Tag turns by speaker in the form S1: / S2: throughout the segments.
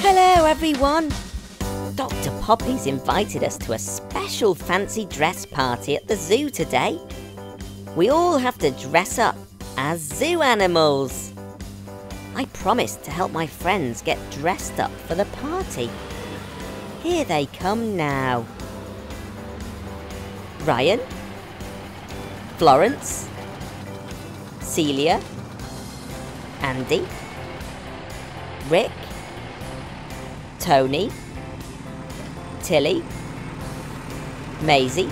S1: Hello, everyone. Dr. Poppy's invited us to a special fancy dress party at the zoo today. We all have to dress up as zoo animals. I promised to help my friends get dressed up for the party. Here they come now. Ryan, Florence, Celia, Andy, Rick, Tony, Tilly, Maisie,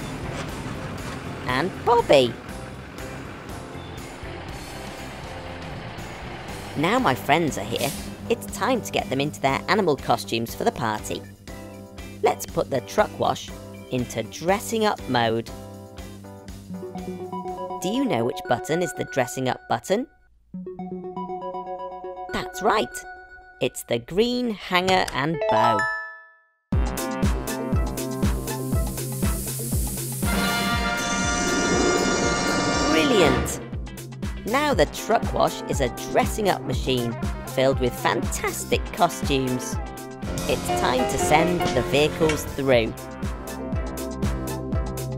S1: and Bobby. Now my friends are here, it's time to get them into their animal costumes for the party. Let's put the truck wash into dressing up mode. Do you know which button is the dressing up button? That's right. It's the green hanger and bow. Brilliant! Now the truck wash is a dressing up machine filled with fantastic costumes. It's time to send the vehicles through.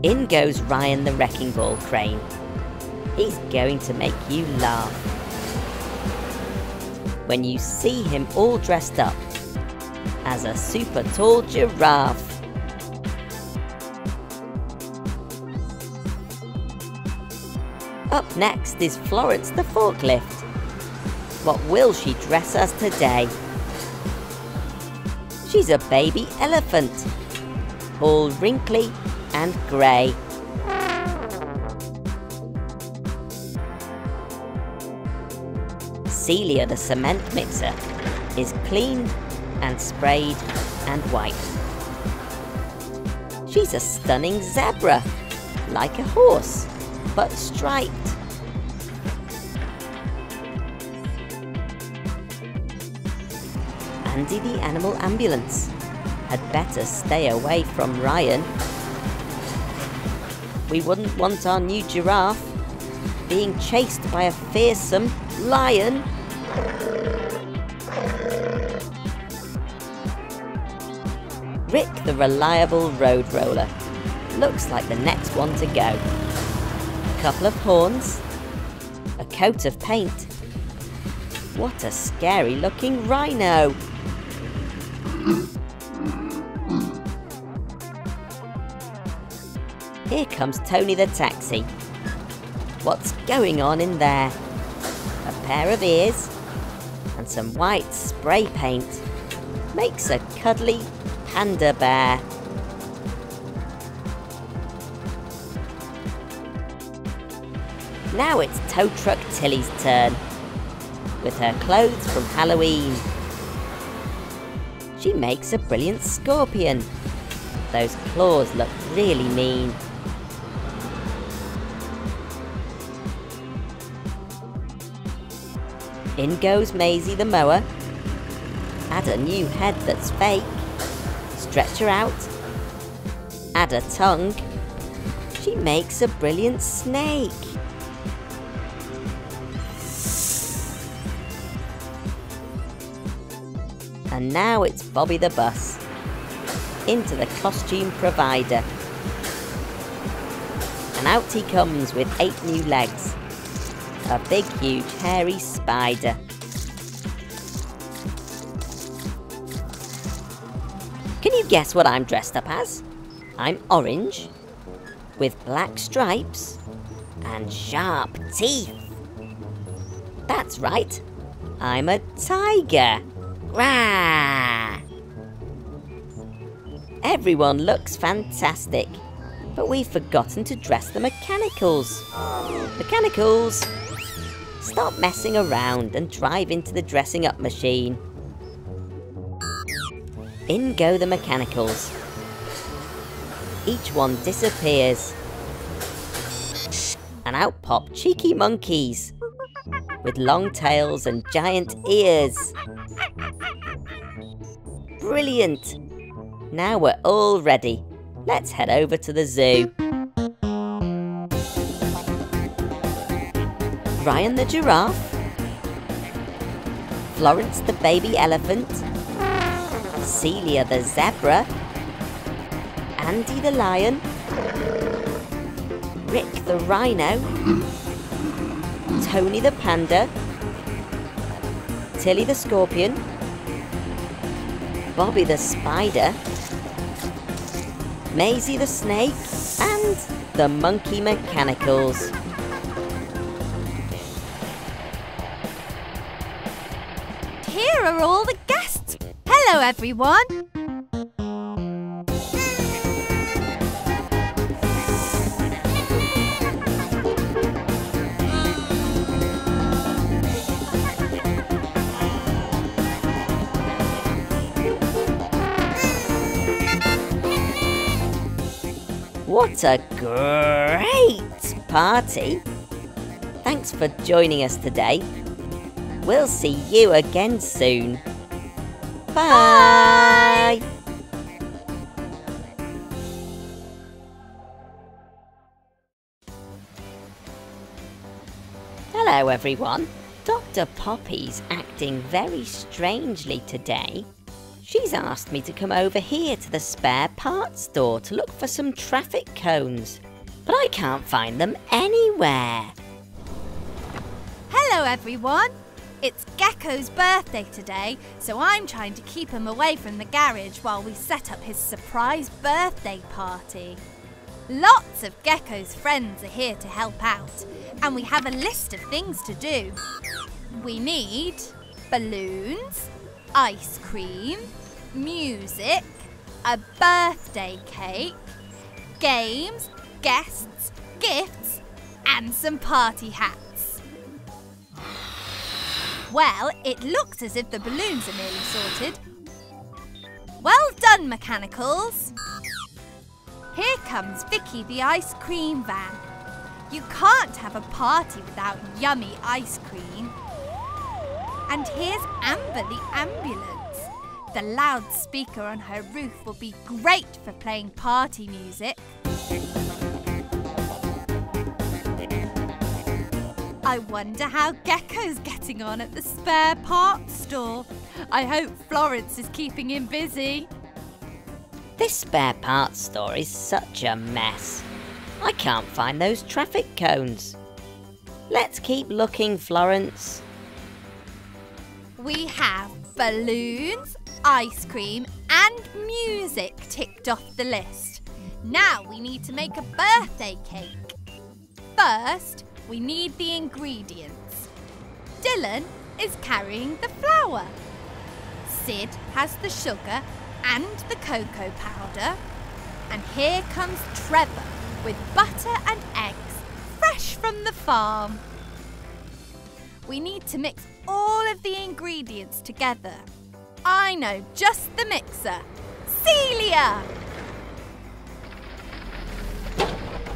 S1: In goes Ryan the Wrecking Ball crane. He's going to make you laugh. When you see him all dressed up as a super tall giraffe. Up next is Florence the forklift. What will she dress as today? She's a baby elephant, all wrinkly and grey. Celia the cement mixer is clean and sprayed and white. She's a stunning zebra, like a horse, but striped. Andy the animal ambulance had better stay away from Ryan. We wouldn't want our new giraffe being chased by a fearsome lion. Rick the reliable road roller looks like the next one to go. A couple of horns, a coat of paint. What a scary looking rhino! Here comes Tony the taxi. What's going on in there? A pair of ears some white spray paint makes a cuddly panda bear. Now it's tow truck Tilly's turn with her clothes from Halloween. She makes a brilliant scorpion. Those claws look really mean. In goes Maisie the mower. Add a new head that's fake. Stretch her out. Add a tongue. She makes a brilliant snake. And now it's Bobby the bus. Into the costume provider. And out he comes with eight new legs. A big, huge, hairy spider. Can you guess what I'm dressed up as? I'm orange, with black stripes and sharp teeth. That's right, I'm a tiger. Rah! Everyone looks fantastic, but we've forgotten to dress the mechanicals. Mechanicals! Stop messing around and drive into the dressing up machine. In go the mechanicals. Each one disappears. And out pop cheeky monkeys with long tails and giant ears. Brilliant! Now we're all ready. Let's head over to the zoo. Ryan the giraffe, Florence the baby elephant, Celia the zebra, Andy the lion, Rick the rhino, Tony the panda, Tilly the scorpion, Bobby the spider, Maisie the snake, and the monkey mechanicals.
S2: Are all the guests. Hello, everyone.
S1: What a great party! Thanks for joining us today. We'll see you again soon. Bye. Hello, everyone. Dr. Poppy's acting very strangely today. She's asked me to come over here to the spare parts store to look for some traffic cones, but I can't find them anywhere.
S2: Hello, everyone. It's Gecko's birthday today, so I'm trying to keep him away from the garage while we set up his surprise birthday party. Lots of Gecko's friends are here to help out, and we have a list of things to do. We need balloons, ice cream, music, a birthday cake, games, guests, gifts, and some party hats. Well, it looks as if the balloons are nearly sorted. Well done, Mechanicals! Here comes Vicky the ice cream van. You can't have a party without yummy ice cream. And here's Amber the ambulance. The loudspeaker on her roof will be great for playing party music. I wonder how Gecko's getting on at the spare parts store. I hope Florence is keeping him busy.
S1: This spare parts store is such a mess. I can't find those traffic cones. Let's keep looking, Florence.
S2: We have balloons, ice cream, and music ticked off the list. Now we need to make a birthday cake. First, we need the ingredients. Dylan is carrying the flour. Sid has the sugar and the cocoa powder. And here comes Trevor with butter and eggs, fresh from the farm. We need to mix all of the ingredients together. I know just the mixer. Celia!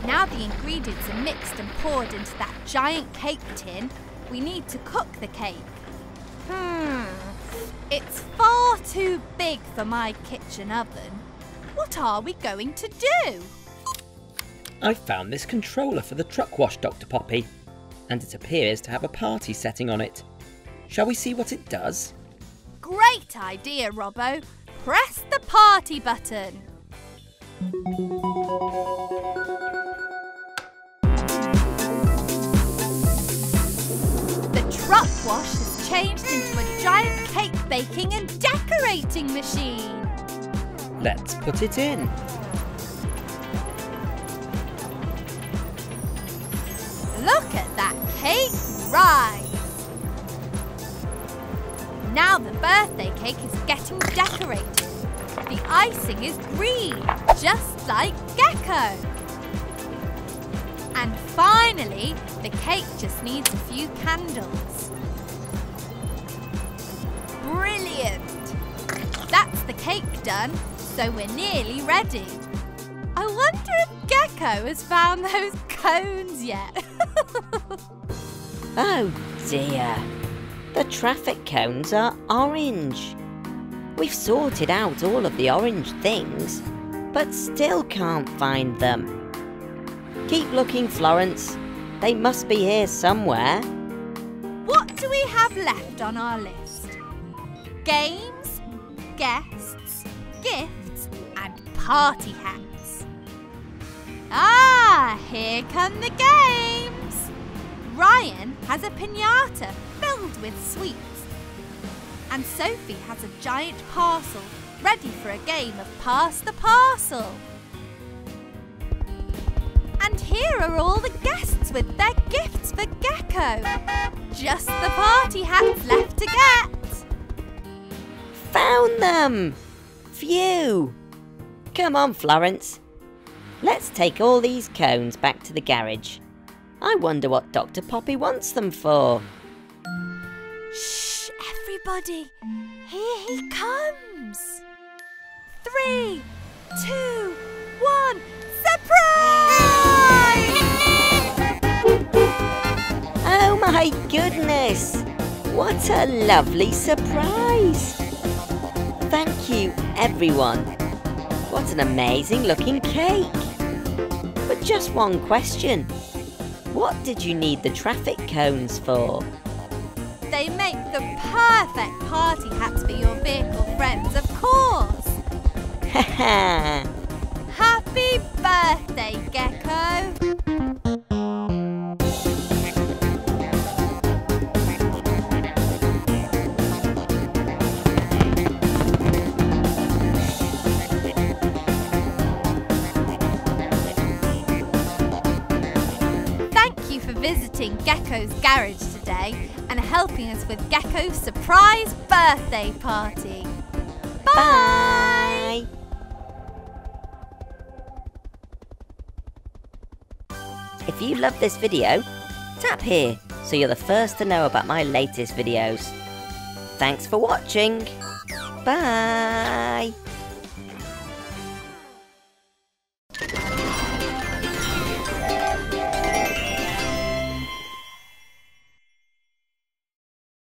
S2: Now the ingredients are mixed and poured into that giant cake tin, we need to cook the cake. Hmm, it's far too big for my kitchen oven. What are we going to do?
S3: I found this controller for the truck wash, Dr. Poppy, and it appears to have a party setting on it. Shall we see what it does?
S2: Great idea, Robbo. Press the party button. Truck wash has changed into a giant cake baking and decorating machine.
S3: Let's put it in.
S2: Look at that cake rise! Now the birthday cake is getting decorated. The icing is green, just like Gecko. And finally, the cake just needs a few candles. Brilliant! That's the cake done, so we're nearly ready. I wonder if Gecko has found those cones yet.
S1: Oh dear. The traffic cones are orange. We've sorted out all of the orange things, but still can't find them. Keep looking, Florence. They must be here somewhere.
S2: What do we have left on our list? Games, guests, gifts and party hats. Ah, here come the games! Ryan has a pinata filled with sweets. And Sophie has a giant parcel ready for a game of Pass the Parcel. And here are all the guests with their gifts for Gecko. Just the party hats left to get.
S1: Found them! Phew! Come on, Florence. Let's take all these cones back to the garage. I wonder what Dr. Poppy wants them for.
S2: Shh, everybody. Here he comes. Three, two, one. Surprise!
S1: My goodness! What a lovely surprise! Thank you, everyone. What an amazing looking cake! But just one question. What did you need the traffic cones for?
S2: They make the perfect party hats for your vehicle friends, of course.
S1: Haha!
S2: Happy birthday, Gecko! Gecko's garage today and helping us with Gecko's surprise birthday party. Bye!
S1: If you love this video, tap here so you're the first to know about my latest videos. Thanks for watching. Bye.